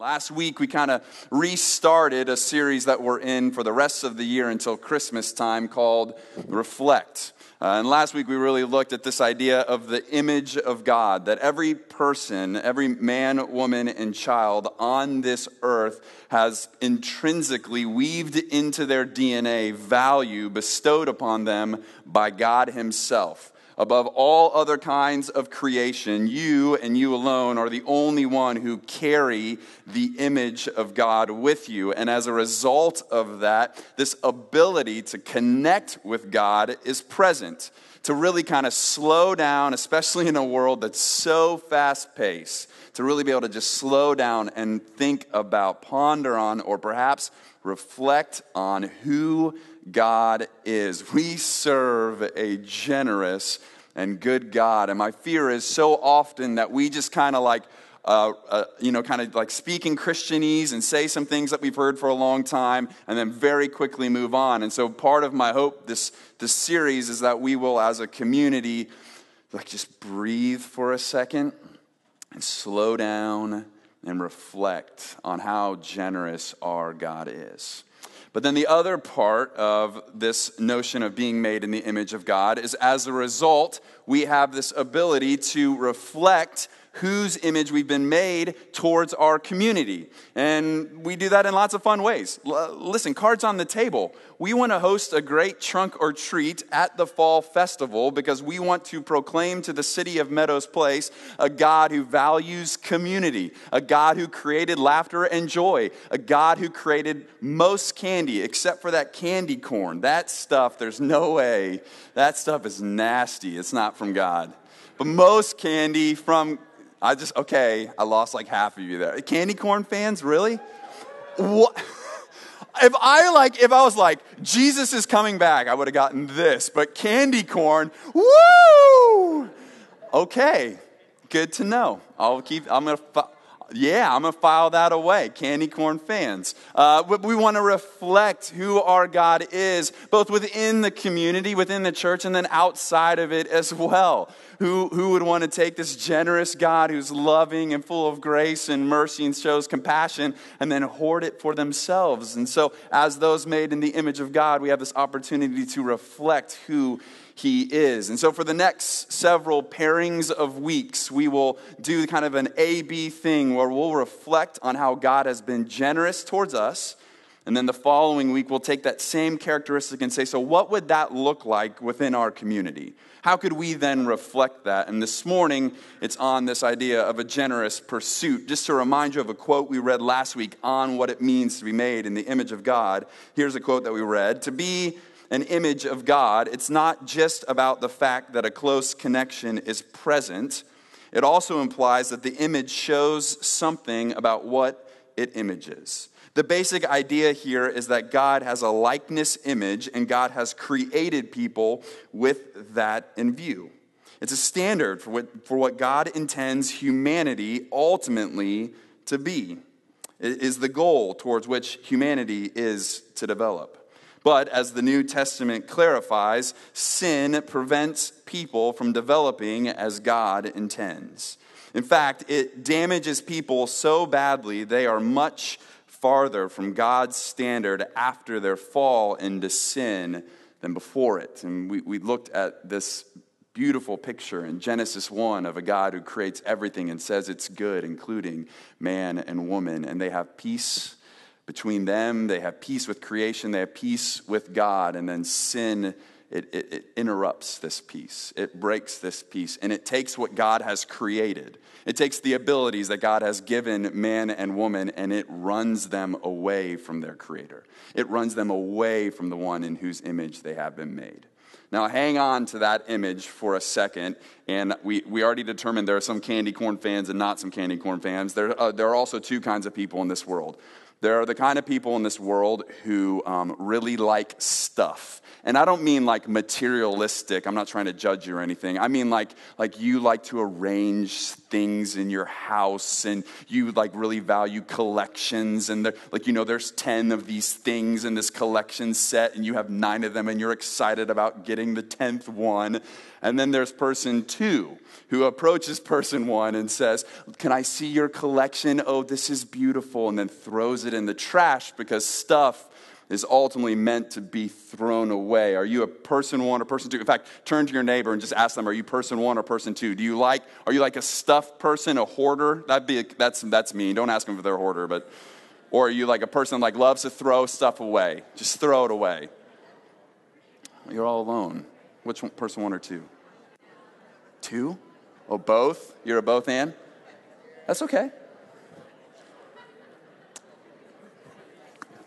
Last week, we kind of restarted a series that we're in for the rest of the year until Christmas time called Reflect. Uh, and last week, we really looked at this idea of the image of God, that every person, every man, woman, and child on this earth has intrinsically weaved into their DNA value bestowed upon them by God Himself above all other kinds of creation, you and you alone are the only one who carry the image of God with you. And as a result of that, this ability to connect with God is present. To really kind of slow down, especially in a world that's so fast paced, to really be able to just slow down and think about, ponder on, or perhaps reflect on who God is. We serve a generous and good God. And my fear is so often that we just kind of like, uh, uh, you know, kind of like speak in Christianese and say some things that we've heard for a long time and then very quickly move on. And so part of my hope this, this series is that we will, as a community, like just breathe for a second and slow down and reflect on how generous our God is. But then the other part of this notion of being made in the image of God is as a result, we have this ability to reflect whose image we've been made towards our community. And we do that in lots of fun ways. L- uh, listen, cards on the table. We want to host a great trunk or treat at the fall festival because we want to proclaim to the city of Meadows Place a God who values community, a God who created laughter and joy, a God who created most candy except for that candy corn. That stuff, there's no way. That stuff is nasty. It's not from God. But most candy from I just, okay, I lost like half of you there. Candy corn fans, really? What? If I like, if I was like, Jesus is coming back, I would have gotten this. But candy corn, woo! Okay, good to know. I'll keep, I'm gonna, yeah, I'm going to file that away. Candy corn fans. Uh, we want to reflect who our God is, both within the community, within the church, and then outside of it as well. Who, who would want to take this generous God who's loving and full of grace and mercy and shows compassion and then hoard it for themselves? And so, as those made in the image of God, we have this opportunity to reflect who he is. And so, for the next several pairings of weeks, we will do kind of an A B thing where we'll reflect on how God has been generous towards us. And then the following week, we'll take that same characteristic and say, so what would that look like within our community? How could we then reflect that? And this morning, it's on this idea of a generous pursuit. Just to remind you of a quote we read last week on what it means to be made in the image of God. Here's a quote that we read To be an image of God, it's not just about the fact that a close connection is present, it also implies that the image shows something about what it images. The basic idea here is that God has a likeness image and God has created people with that in view. It's a standard for what, for what God intends humanity ultimately to be. It is the goal towards which humanity is to develop. But as the New Testament clarifies, sin prevents people from developing as God intends. In fact, it damages people so badly they are much farther from God's standard after their fall into sin than before it. And we, we looked at this beautiful picture in Genesis 1 of a God who creates everything and says it's good, including man and woman, and they have peace between them. They have peace with creation, they have peace with God, and then sin. It, it, it, interrupts this peace. It breaks this peace. And it takes what God has created. It takes the abilities that God has given man and woman and it runs them away from their creator. It runs them away from the one in whose image they have been made. Now, hang on to that image for a second. And we, we already determined there are some candy corn fans and not some candy corn fans. There, uh, there are also two kinds of people in this world There are the kind of people in this world who um, really like stuff. And I don't mean like materialistic. I'm not trying to judge you or anything. I mean like like you like to arrange things in your house and you like really value collections and like you know there's 10 of these things in this collection set and you have 9 of them and you're excited about getting the 10th one. And then there's person 2 who approaches person 1 and says, "Can I see your collection? Oh, this is beautiful." And then throws it in the trash because stuff is ultimately meant to be thrown away. Are you a person one or person two? In fact, turn to your neighbor and just ask them, are you person one or person two? Do you like, are you like a stuffed person, a hoarder? That'd be, a, that's, that's mean. Don't ask them if they're a hoarder, but, or are you like a person like loves to throw stuff away? Just throw it away. You're all alone. Which one, person one or two? Two? Oh, both? You're a both and? That's okay.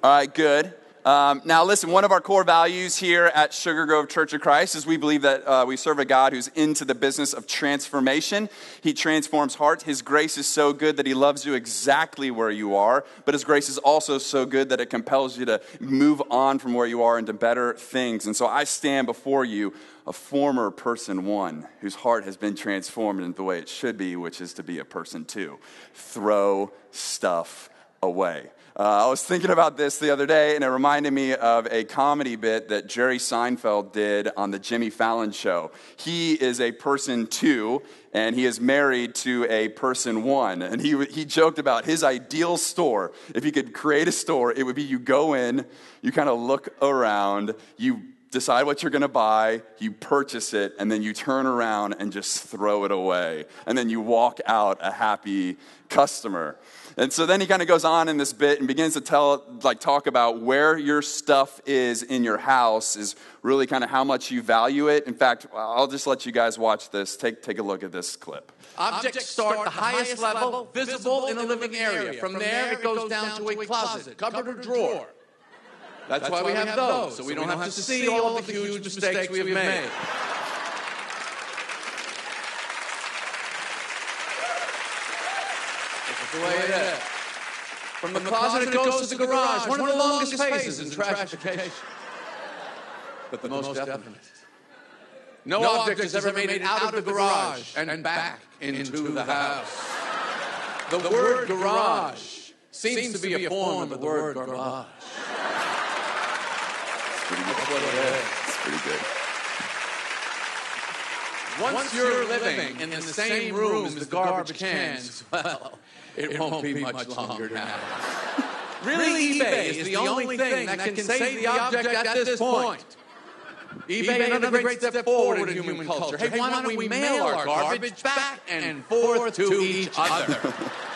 All right, good. Um, now, listen, one of our core values here at Sugar Grove Church of Christ is we believe that uh, we serve a God who's into the business of transformation. He transforms hearts. His grace is so good that He loves you exactly where you are, but His grace is also so good that it compels you to move on from where you are into better things. And so I stand before you, a former person one, whose heart has been transformed into the way it should be, which is to be a person two. Throw stuff away. Uh, I was thinking about this the other day, and it reminded me of a comedy bit that Jerry Seinfeld did on the Jimmy Fallon show. He is a person two, and he is married to a person one. And he, he joked about his ideal store. If he could create a store, it would be you go in, you kind of look around, you decide what you're going to buy, you purchase it, and then you turn around and just throw it away. And then you walk out a happy customer. And so then he kind of goes on in this bit and begins to tell, like, talk about where your stuff is in your house is really kind of how much you value it. In fact, I'll just let you guys watch this. Take, take a look at this clip. Objects start the highest level, visible in a living area. From there, it goes down to a closet, cupboard, or drawer. That's, That's why, we have those, so we don't have to see all of the huge mistakes we have made. the way it is. From the closet, it goes to the garage, one of the longest phases in trashification. But the most definite. No object has ever made it out of the garage and back into the house. The word garage seems to be a form of the word garage. It's pretty good. It's pretty good. Once you're living in the same room as the garbage cans, well, it, it won't, won't be, be much longer now. really, eBay is the only thing that can save the object at this point. eBay, made another great step forward in human culture. Hey, why don't we mail our garbage back and forth to each other?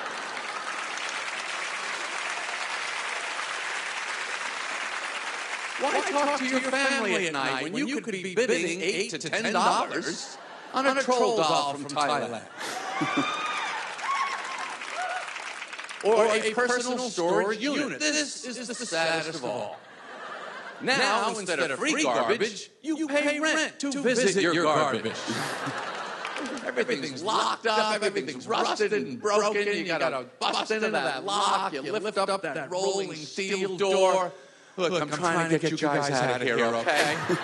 Why talk to your family at night when you could be bidding eight to ten dollars on a troll doll from Thailand? or a personal storage unit. This is the saddest of all. Now, instead of free garbage, you pay rent to visit your garbage. Everything's locked up, everything's rusted and broken. You gotta bust into that lock, you lift up that rolling steel door. Look, I'm trying to get you guys out of here, okay?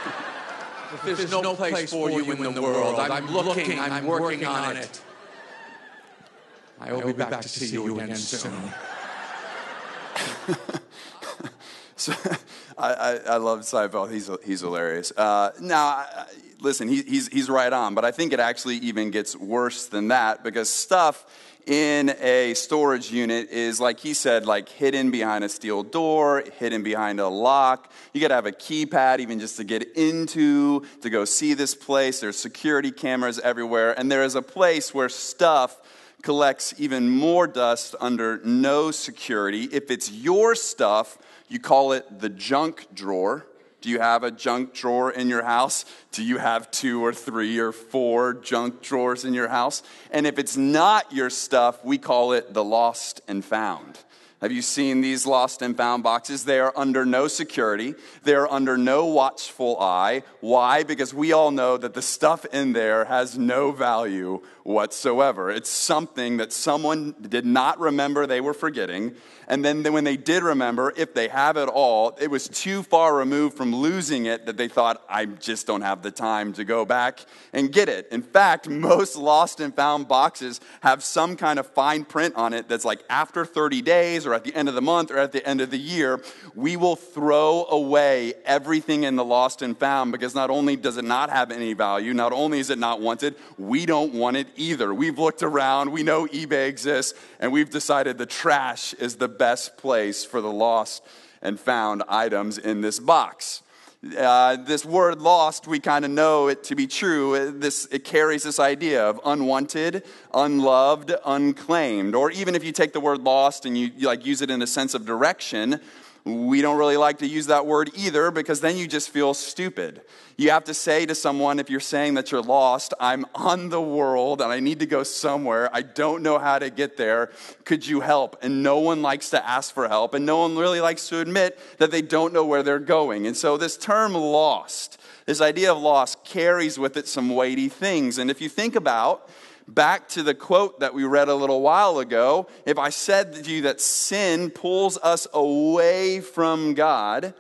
If there's no place for you in the world, I'm looking, I'm working on it. I will, be, back, back to see you again soon. so, I, I, I, love Seinfeld. He's, he's hilarious. Uh, now, I, listen, he, he's, he's right on, but I think it actually even gets worse than that because stuff in a storage unit is, like he said, like hidden behind a steel door, hidden behind a lock. You got to have a keypad even just to get into, to go see this place. There's security cameras everywhere, and there is a place where stuff collects even more dust under no security. If it's your stuff, you call it the junk drawer. Do you have a junk drawer in your house? Do you have two or three or four junk drawers in your house? And if it's not your stuff, we call it the lost and found. Have you seen these lost and found boxes? They are under no security. They are under no watchful eye. Why? Because we all know that the stuff in there has no value whatsoever. It's something that someone did not remember they were forgetting. And then when they did remember, if they have it all, it was too far removed from losing it that they thought, I just don't have the time to go back and get it. In fact, most lost and found boxes have some kind of fine print on it that's like after 30 days or at the end of the month or at the end of the year, we will throw away everything in the lost and found because not only does it not have any value, not only is it not wanted, we don't want it either. We've looked around, we know eBay exists, and we've decided the trash is the best place for the lost and found items in this box. Uh, this word lost, we kind of know it to be true. This, it carries this idea of unwanted, unloved, unclaimed. Or even if you take the word lost and you, you like use it in a sense of direction, we don't really like to use that word either because then you just feel stupid. You have to say to someone, if you're saying that you're lost, I'm on the world and I need to go somewhere. I don't know how to get there. Could you help? And no one likes to ask for help, and no one really likes to admit that they don't know where they're going. And so, this term lost, this idea of lost, carries with it some weighty things. And if you think about back to the quote that we read a little while ago, if I said to you that sin pulls us away from God,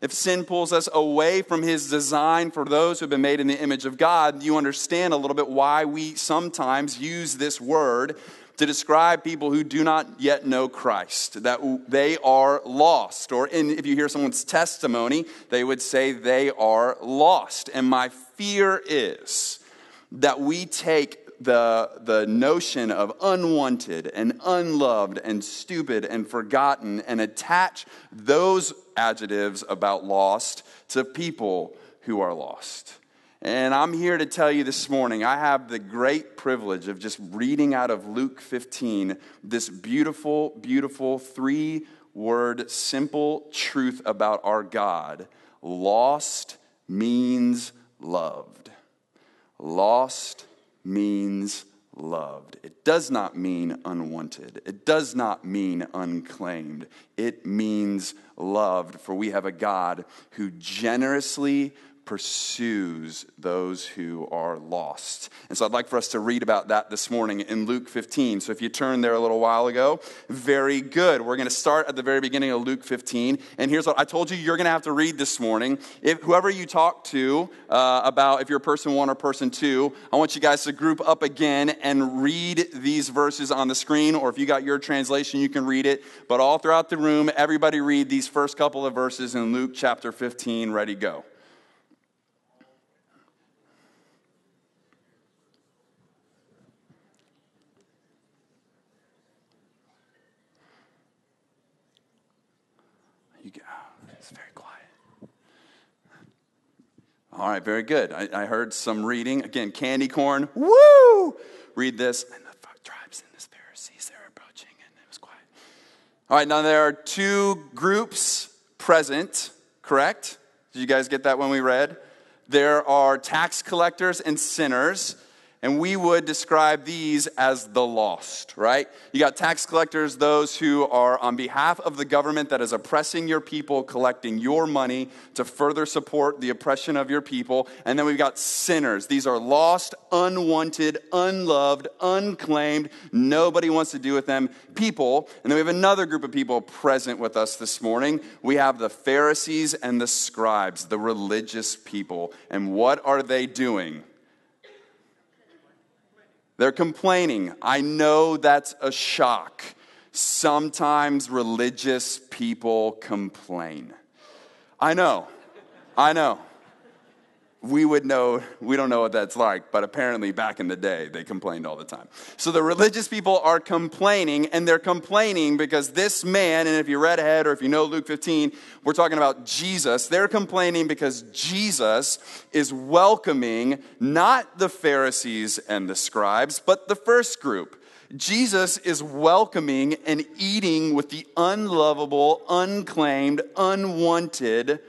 if sin pulls us away from his design for those who have been made in the image of God, you understand a little bit why we sometimes use this word to describe people who do not yet know Christ, that they are lost. Or in, if you hear someone's testimony, they would say they are lost. And my fear is that we take the, the notion of unwanted and unloved and stupid and forgotten and attach those adjectives about lost to people who are lost. And I'm here to tell you this morning, I have the great privilege of just reading out of Luke 15 this beautiful, beautiful three word, simple truth about our God. Lost means loved. Lost means loved. It does not mean unwanted. It does not mean unclaimed. It means loved, for we have a God who generously pursues those who are lost. And so I'd like for us to read about that this morning in Luke 15. So if you turned there a little while ago, very good. We're going to start at the very beginning of Luke 15. And here's what I told you you're going to have to read this morning. If whoever you talk to uh, about, if you're person one or person two, I want you guys to group up again and read these verses on the screen. Or if you got your translation, you can read it. But all throughout the room, everybody read these first couple of verses in Luke chapter 15. Ready, go. All right, very good. I, I, heard some reading. Again, candy corn. Woo! Read this. And the tribes and the Pharisees, they're approaching, and it was quiet. All right, now there are two groups present, correct? Did you guys get that when we read? There are tax collectors and sinners and we would describe these as the lost, right? You got tax collectors, those who are on behalf of the government that is oppressing your people, collecting your money to further support the oppression of your people. And then we've got sinners. These are lost, unwanted, unloved, unclaimed, nobody wants to do with them people. And then we have another group of people present with us this morning. We have the Pharisees and the scribes, the religious people. And what are they doing? They're complaining. I know that's a shock. Sometimes religious people complain. I know. I know we would know, we don't know what that's like, but apparently back in the day, they complained all the time. So the religious people are complaining, and they're complaining because this man, and if you read ahead or if you know Luke 15, we're talking about Jesus. They're complaining because Jesus is welcoming not the Pharisees and the scribes, but the first group. Jesus is welcoming and eating with the unlovable, unclaimed, unwanted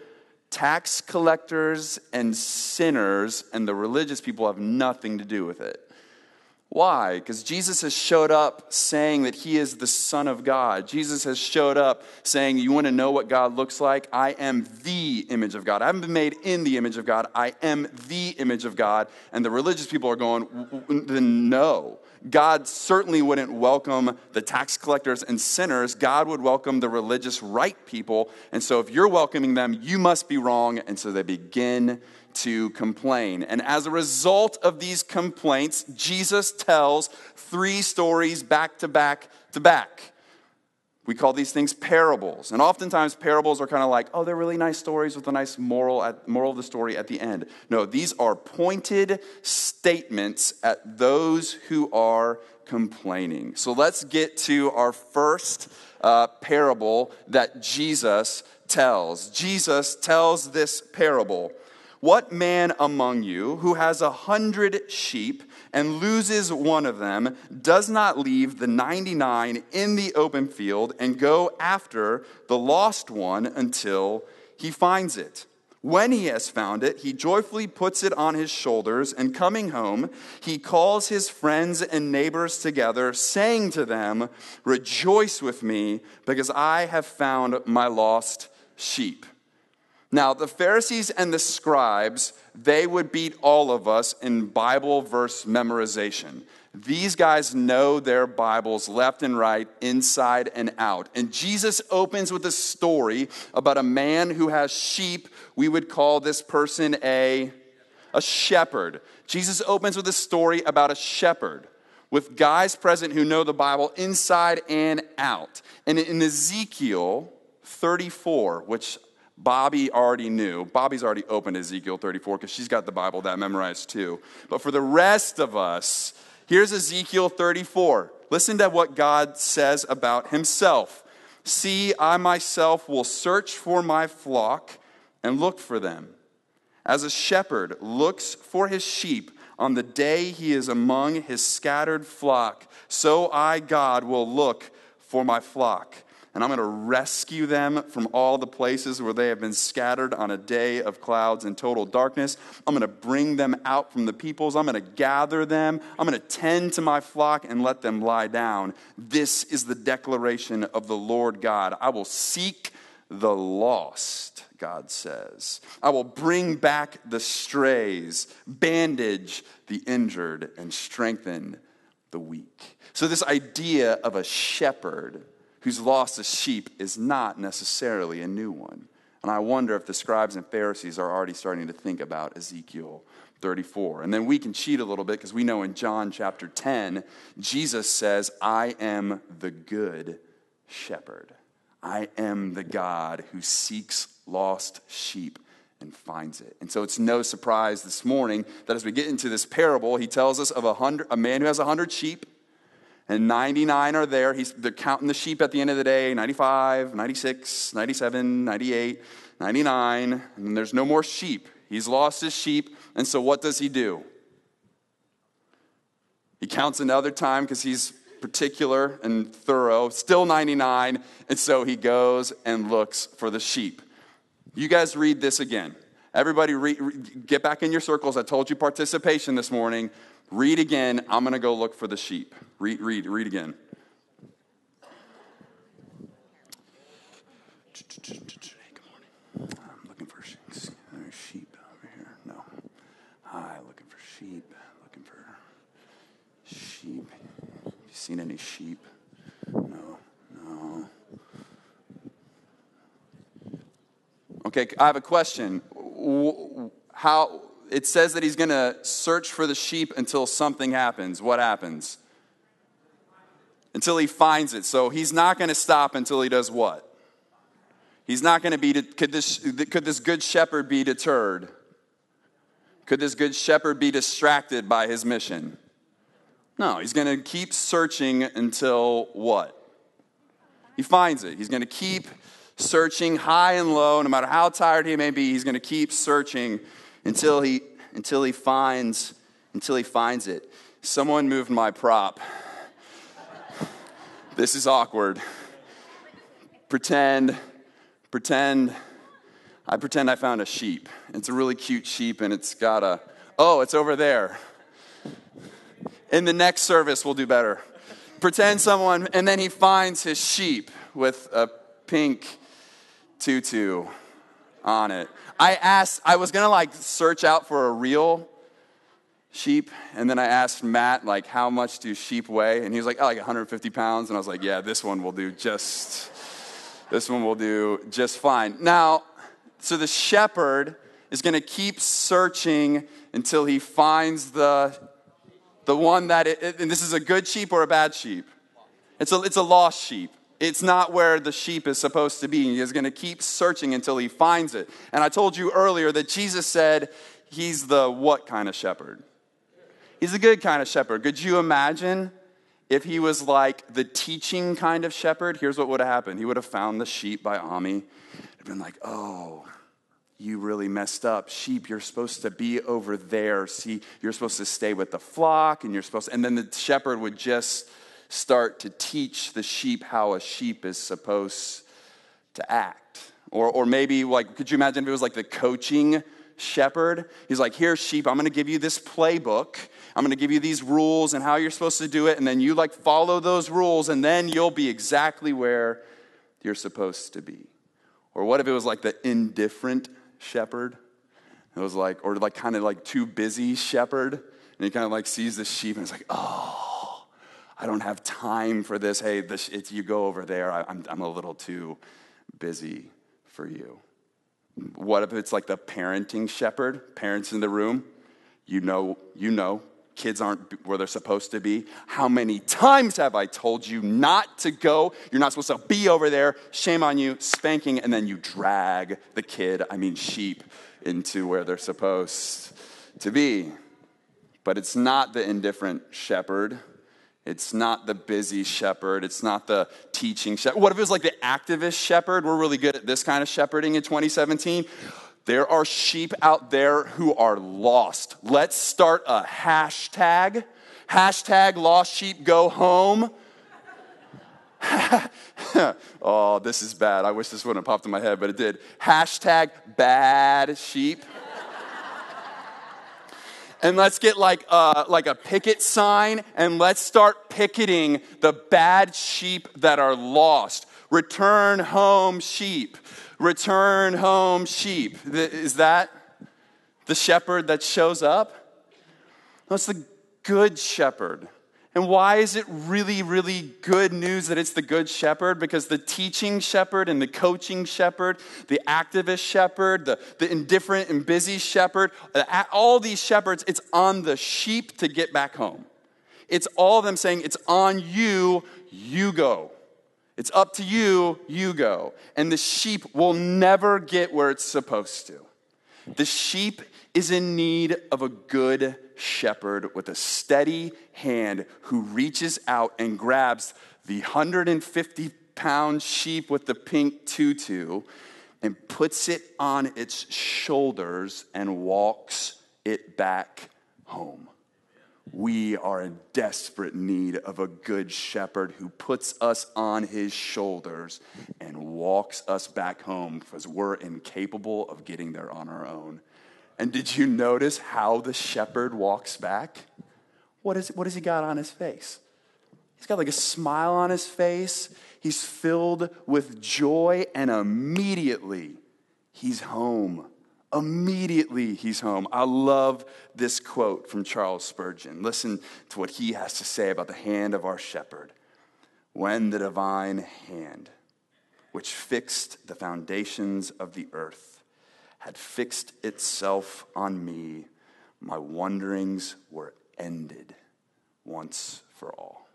tax collectors and sinners and the religious people have nothing to do with it. Why? Because Jesus has showed up saying that he is the Son of God. Jesus has showed up saying, You want to know what God looks like? I am the image of God. I haven't been made in the image of God. I am the image of God. And the religious people are going, Then no. God certainly wouldn't welcome the tax collectors and sinners. God would welcome the religious right people. And so if you're welcoming them, you must be wrong. And so they begin to complain. And as a result of these complaints, Jesus tells three stories back to back to back. We call these things parables. And oftentimes, parables are kind of like, oh, they're really nice stories with a nice moral, at, moral of the story at the end. No, these are pointed statements at those who are complaining. So let's get to our first uh, parable that Jesus tells. Jesus tells this parable. What man among you who has a hundred sheep and loses one of them does not leave the 99 in the open field and go after the lost one until he finds it? When he has found it, he joyfully puts it on his shoulders, and coming home, he calls his friends and neighbors together, saying to them, Rejoice with me, because I have found my lost sheep. Now, the Pharisees and the scribes, they would beat all of us in Bible verse memorization. These guys know their Bibles left and right, inside and out. And Jesus opens with a story about a man who has sheep. We would call this person a, a shepherd. Jesus opens with a story about a shepherd with guys present who know the Bible inside and out. And in Ezekiel 34, which Bobby already knew. Bobby's already opened Ezekiel 34 because she's got the Bible that memorized too. But for the rest of us, here's Ezekiel 34. Listen to what God says about himself. See, I myself will search for my flock and look for them. As a shepherd looks for his sheep on the day he is among his scattered flock, so I, God, will look for my flock and I'm going to rescue them from all the places where they have been scattered on a day of clouds and total darkness. I'm going to bring them out from the peoples. I'm going to gather them. I'm going to tend to my flock and let them lie down. This is the declaration of the Lord God. I will seek the lost, God says. I will bring back the strays, bandage the injured, and strengthen the weak. So, this idea of a shepherd who's lost a sheep is not necessarily a new one. And I wonder if the scribes and Pharisees are already starting to think about Ezekiel 34. And then we can cheat a little bit because we know in John chapter 10, Jesus says, I am the good shepherd. I am the God who seeks lost sheep and finds it. And so it's no surprise this morning that as we get into this parable, he tells us of a, hundred, a man who has a hundred sheep and 99 are there. He's, they're counting the sheep at the end of the day 95, 96, 97, 98, 99, and there's no more sheep. He's lost his sheep, and so what does he do? He counts another time because he's particular and thorough, still 99, and so he goes and looks for the sheep. You guys read this again. Everybody, read, get back in your circles. I told you participation this morning. Read again. I'm going to go look for the sheep. Read, read, read again. Good morning. I'm looking for sheep over here. No. Hi, looking for sheep. Looking for sheep. You seen any sheep? No. No. Okay, I have a question. How it says that he's going to search for the sheep until something happens. What happens? Until he finds it. So he's not going to stop until he does what? He's not going to be, could this, could this good shepherd be deterred? Could this good shepherd be distracted by his mission? No, he's going to keep searching until what? He finds it. He's going to keep searching high and low, no matter how tired he may be, he's going to keep searching until he, until he finds until he finds it. Someone moved my prop. This is awkward. Pretend, pretend, I pretend I found a sheep. It's a really cute sheep and it's got a, oh, it's over there. In the next service, we'll do better. Pretend someone, and then he finds his sheep with a pink tutu on it. I asked, I was gonna like search out for a real sheep, and then I asked Matt, like, how much do sheep weigh? And he was like, oh, like 150 pounds. And I was like, yeah, this one will do just, this one will do just fine. Now, so the shepherd is gonna keep searching until he finds the, the one that, it, and this is a good sheep or a bad sheep? It's a, it's a lost sheep. It's not where the sheep is supposed to be. He is going to keep searching until he finds it. And I told you earlier that Jesus said he's the what kind of shepherd? He's a good kind of shepherd. Could you imagine if he was like the teaching kind of shepherd? Here's what would have happened. He would have found the sheep by Ami and been like, oh, you really messed up. Sheep, you're supposed to be over there. See, you're supposed to stay with the flock, and you're supposed to, and then the shepherd would just start to teach the sheep how a sheep is supposed to act. Or, or maybe, like, could you imagine if it was like the coaching shepherd? He's like, Here, sheep, I'm gonna give you this playbook. I'm gonna give you these rules and how you're supposed to do it. And then you, like, follow those rules, and then you'll be exactly where you're supposed to be. Or what if it was like the indifferent shepherd? It was like, or like kind of like too busy shepherd. And he kind of like sees the sheep and it's like, oh, I don't have time for this. Hey, this, you go over there. I, I'm, I'm a little too busy for you. What if it's like the parenting shepherd? Parents in the room, you know, you know, kids aren't where they're supposed to be. How many times have I told you not to go? You're not supposed to be over there. Shame on you, spanking, and then you drag the kid, I mean sheep, into where they're supposed to be. But it's not the indifferent shepherd. It's not the busy shepherd. It's not the teaching shepherd. What if it was like the activist shepherd? We're really good at this kind of shepherding in 2017. There are sheep out there who are lost. Let's start a hashtag. Hashtag lost sheep go home. oh, this is bad. I wish this wouldn't have popped in my head, but it did. Hashtag bad sheep and let's get like a, like a picket sign and let's start picketing the bad sheep that are lost. Return home sheep. Return home sheep. Is that the shepherd that shows up? No, it's the good shepherd and why is it really, really good news that it's the good shepherd? Because the teaching shepherd and the coaching shepherd, the activist shepherd, the, the indifferent and busy shepherd, all these shepherds, it's on the sheep to get back home. It's all of them saying, It's on you, you go. It's up to you, you go. And the sheep will never get where it's supposed to. The sheep is in need of a good shepherd with a steady hand who reaches out and grabs the 150 pound sheep with the pink tutu and puts it on its shoulders and walks it back home. We are in desperate need of a good shepherd who puts us on his shoulders and walks us back home because we're incapable of getting there on our own. And did you notice how the shepherd walks back? What, is, what has he got on his face? He's got like a smile on his face. He's filled with joy, and immediately he's home. Immediately he's home. I love this quote from Charles Spurgeon. Listen to what he has to say about the hand of our shepherd. When the divine hand, which fixed the foundations of the earth, had fixed itself on me, my wanderings were ended once for all.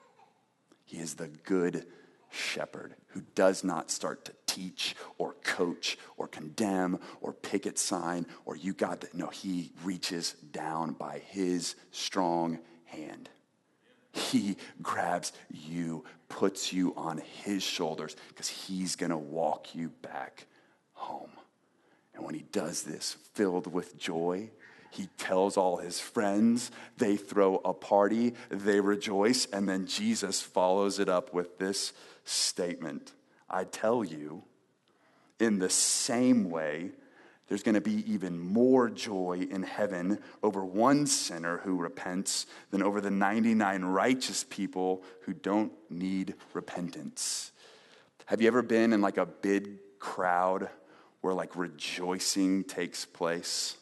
He is the good shepherd who does not start to teach or coach or condemn or picket sign or you got that. No, he reaches down by his strong hand. He grabs you, puts you on his shoulders because he's going to walk you back home. And when he does this, filled with joy, he tells all his friends, they throw a party, they rejoice, and then Jesus follows it up with this statement I tell you, in the same way there's going to be even more joy in heaven over one sinner who repents than over the 99 righteous people who don't need repentance. Have you ever been in like a big crowd where like rejoicing takes place?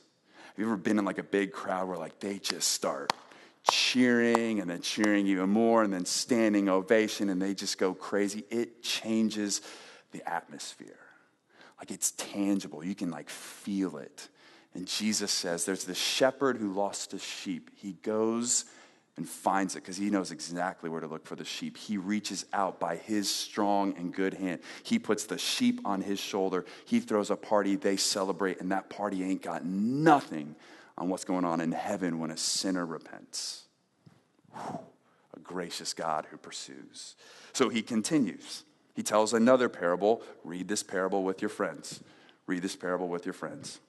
Have you ever been in like a big crowd where like they just start cheering and then cheering even more and then standing ovation and they just go crazy? It changes the atmosphere. Like it's tangible. You can like feel it. And Jesus says there's the shepherd who lost his sheep. He goes and finds it because he knows exactly where to look for the sheep. He reaches out by his strong and good hand. He puts the sheep on his shoulder. He throws a party, they celebrate, and that party ain't got nothing on what's going on in heaven when a sinner repents. Whew, a gracious God who pursues. So he continues. He tells another parable. Read this parable with your friends. Read this parable with your friends.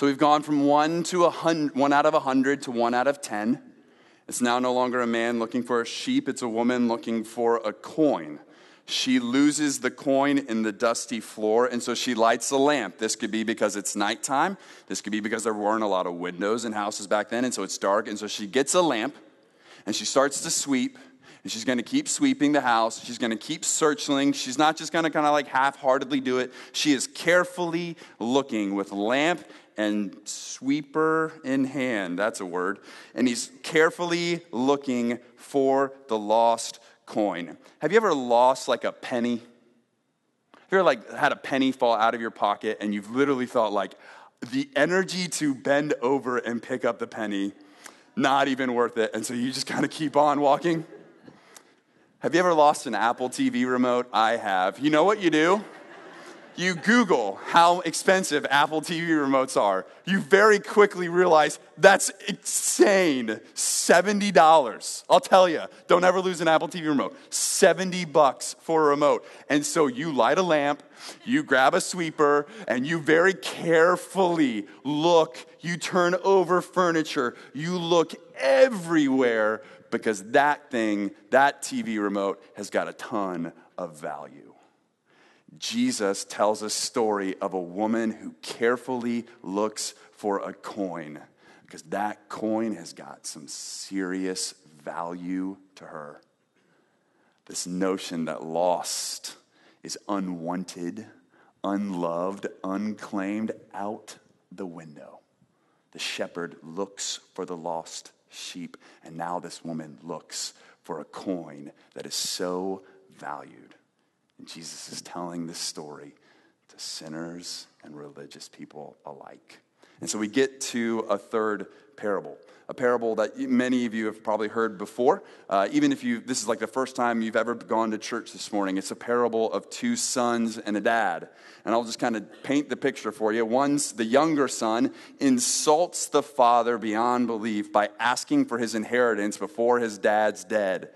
So we've gone from one to a hundred, one out of a hundred to one out of ten. It's now no longer a man looking for a sheep, it's a woman looking for a coin. She loses the coin in the dusty floor, and so she lights a lamp. This could be because it's nighttime. This could be because there weren't a lot of windows in houses back then, and so it's dark. And so she gets a lamp and she starts to sweep and she's going to keep sweeping the house. She's going to keep searching. She's not just going to kind of like half heartedly do it. She is carefully looking with lamp and sweeper in hand. That's a word. And he's carefully looking for the lost coin. Have you ever lost like a penny? Have you ever like had a penny fall out of your pocket and you've literally felt like the energy to bend over and pick up the penny, not even worth it. And so you just kind of keep on walking? Have you ever lost an Apple TV remote? I have. You know what you do? You Google how expensive Apple TV remotes are. You very quickly realize that's insane. $70. I'll tell you, don't ever lose an Apple TV remote. 70 bucks for a remote. And so you light a lamp, you grab a sweeper, and you very carefully look. You turn over furniture, you look everywhere because that thing, that TV remote, has got a ton of value. Jesus tells a story of a woman who carefully looks for a coin because that coin has got some serious value to her. This notion that lost is unwanted, unloved, unclaimed, out the window. The shepherd looks for the lost sheep. And now this woman looks for a coin that is so valued. And Jesus is telling this story to sinners and religious people alike. And so we get to a third parable a parable that many of you have probably heard before. Uh, even if you, this is like the first time you've ever gone to church this morning, it's a parable of two sons and a dad. And I'll just kind of paint the picture for you. One's the younger son insults the father beyond belief by asking for his inheritance before his dad's dead.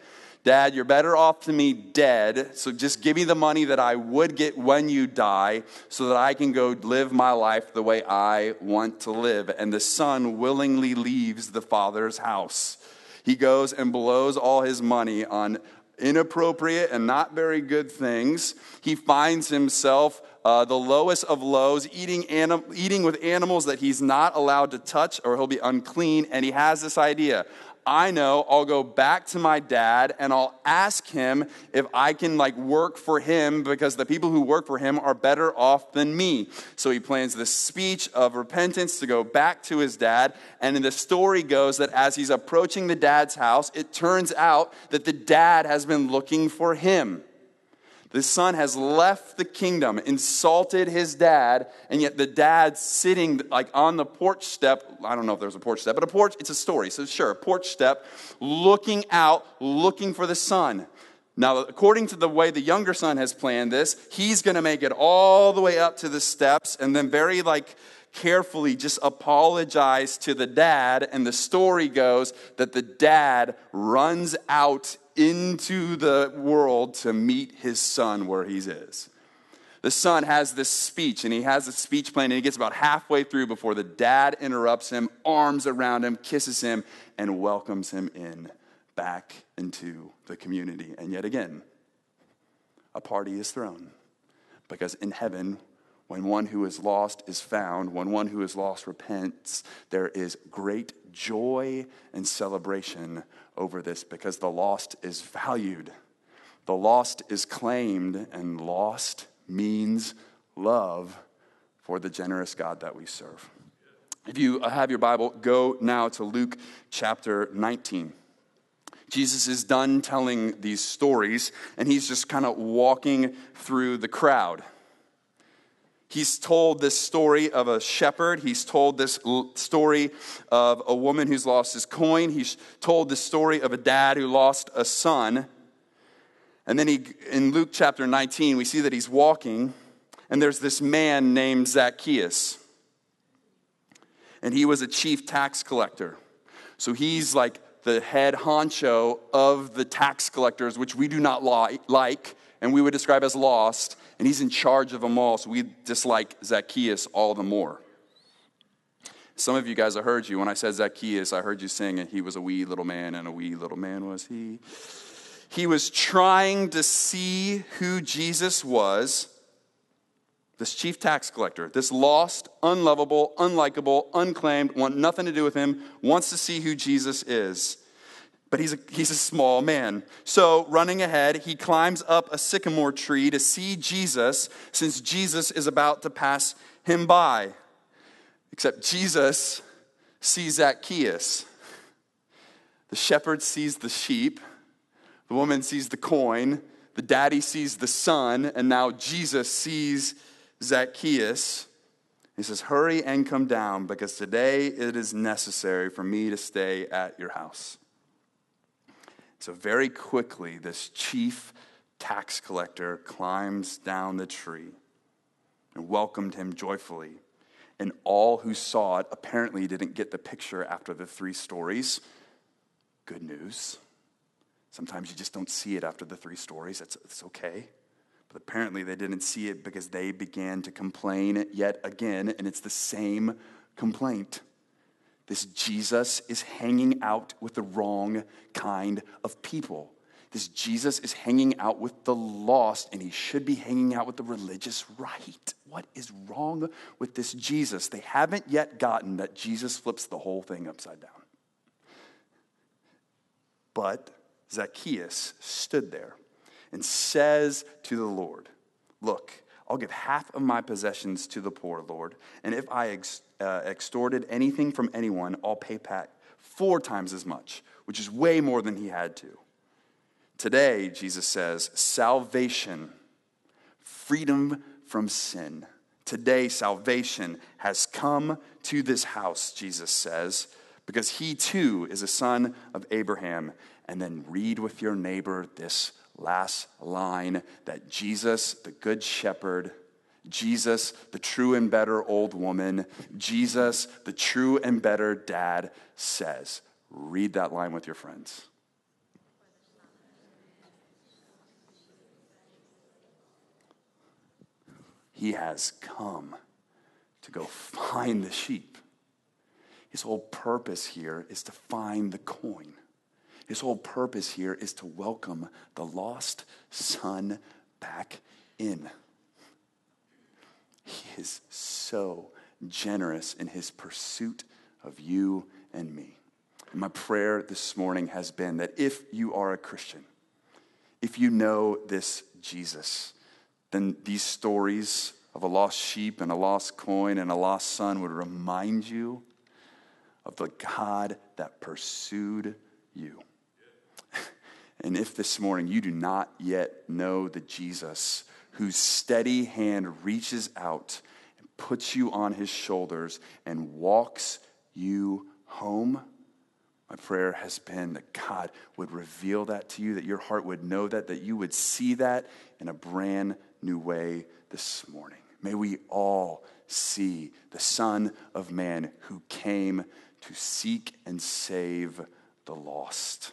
Dad, you're better off to me dead, so just give me the money that I would get when you die so that I can go live my life the way I want to live. And the son willingly leaves the father's house. He goes and blows all his money on inappropriate and not very good things. He finds himself uh, the lowest of lows, eating, anim- eating with animals that he's not allowed to touch or he'll be unclean. And he has this idea I know I'll go back to my dad and I'll ask him if I can like work for him because the people who work for him are better off than me. So he plans this speech of repentance to go back to his dad. And the story goes that as he's approaching the dad's house, it turns out that the dad has been looking for him. The son has left the kingdom, insulted his dad, and yet the dad's sitting like on the porch step. I don't know if there's a porch step, but a porch, it's a story. So sure, a porch step, looking out, looking for the son. Now, according to the way the younger son has planned this, he's going to make it all the way up to the steps and then very like carefully just apologize to the dad. And the story goes that the dad runs out into the world to meet his son where he is. The son has this speech, and he has a speech plan, and he gets about halfway through before the dad interrupts him, arms around him, kisses him, and welcomes him in back into the community. And yet again, a party is thrown because in heaven, when one who is lost is found, when one who is lost repents, there is great joy and celebration over this because the lost is valued. The lost is claimed, and lost means love for the generous God that we serve. If you have your Bible, go now to Luke chapter 19. Jesus is done telling these stories, and he's just kind of walking through the crowd. He's told this story of a shepherd. He's told this story of a woman who's lost his coin. He's told the story of a dad who lost a son. And then he, in Luke chapter 19, we see that he's walking, and there's this man named Zacchaeus. And he was a chief tax collector. So he's like the head honcho of the tax collectors, which we do not like, and we would describe as lost and he's in charge of them all, so we dislike Zacchaeus all the more. Some of you guys, I heard you when I said Zacchaeus, I heard you sing, and he was a wee little man, and a wee little man was he. He was trying to see who Jesus was, this chief tax collector, this lost, unlovable, unlikable, unclaimed, want nothing to do with him, wants to see who Jesus is but he's a, he's a small man. So, running ahead, he climbs up a sycamore tree to see Jesus, since Jesus is about to pass him by. Except Jesus sees Zacchaeus. The shepherd sees the sheep, the woman sees the coin, the daddy sees the son, and now Jesus sees Zacchaeus. He says, Hurry and come down, because today it is necessary for me to stay at your house. So, very quickly, this chief tax collector climbs down the tree and welcomed him joyfully. And all who saw it apparently didn't get the picture after the three stories. Good news. Sometimes you just don't see it after the three stories. It's, it's okay. But apparently they didn't see it because they began to complain yet again, and it's the same complaint. This Jesus is hanging out with the wrong kind of people. This Jesus is hanging out with the lost, and he should be hanging out with the religious right. What is wrong with this Jesus? They haven't yet gotten that Jesus flips the whole thing upside down. But Zacchaeus stood there and says to the Lord, Look, I'll give half of my possessions to the poor, Lord. And if I uh, extorted anything from anyone, I'll pay back four times as much, which is way more than he had to. Today, Jesus says, salvation, freedom from sin. Today, salvation has come to this house, Jesus says, because he too is a son of Abraham. And then read with your neighbor this last line that Jesus, the Good Shepherd, Jesus, the true and better old woman, Jesus, the true and better dad, says. Read that line with your friends. He has come to go find the sheep. His whole purpose here is to find the coin. His whole purpose here is to welcome the lost son back in. He is so generous in his pursuit of you and me. My prayer this morning has been that if you are a Christian, if you know this Jesus, then these stories of a lost sheep and a lost coin and a lost son would remind you of the God that pursued you. And if this morning you do not yet know the Jesus whose steady hand reaches out and puts you on his shoulders and walks you home, my prayer has been that God would reveal that to you, that your heart would know that, that you would see that in a brand new way this morning. may we all see the Son of Man who came to seek and save the lost.